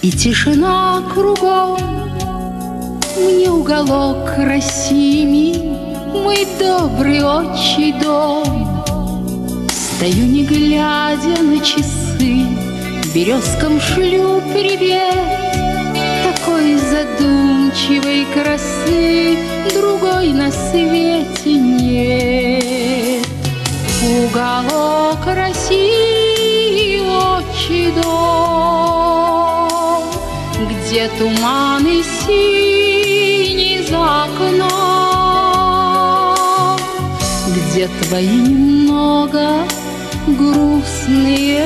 И тишина кругом. Мне уголок России Мой добрый отчий дом. Стою, не глядя на часы Березкам шлю привет. Такой задумчивой красы Другой на свете нет. Уголок России, Где туманы синий за окном Где твои немного грустные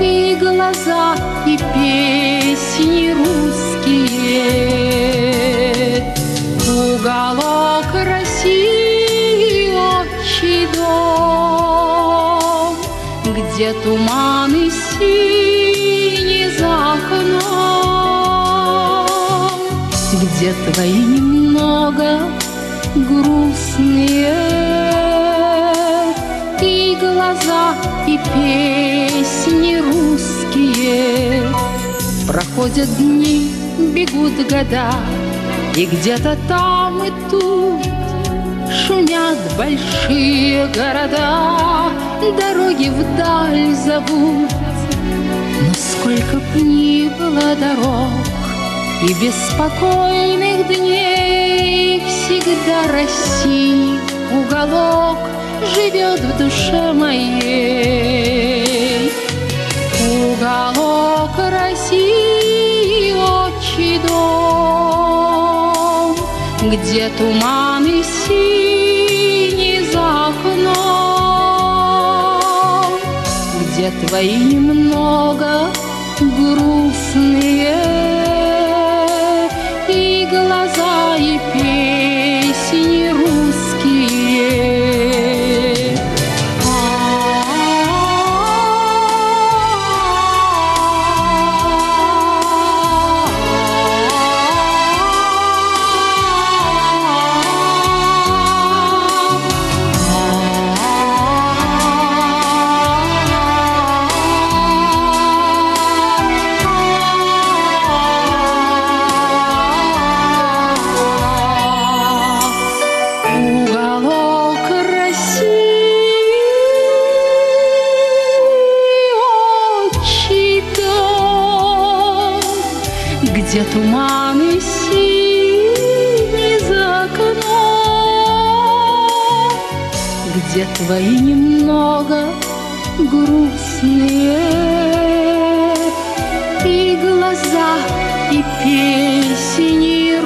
и глаза, и песни русские. Уголок России, отчий дом, Где туманы синие окном, Где твои немного грустные и глаза, и песни русские. Проходят дни, бегут года, и где-то там и тут Шумят большие города, дороги вдаль зовут. Сколько б ни было дорог и беспокойных дней, Всегда России уголок живет в душе моей. Уголок России, отчий дом, Где туманы синие за окном, Где твои немного грустные Где туманы синие за окном, Где твои немного грустные И глаза, и песни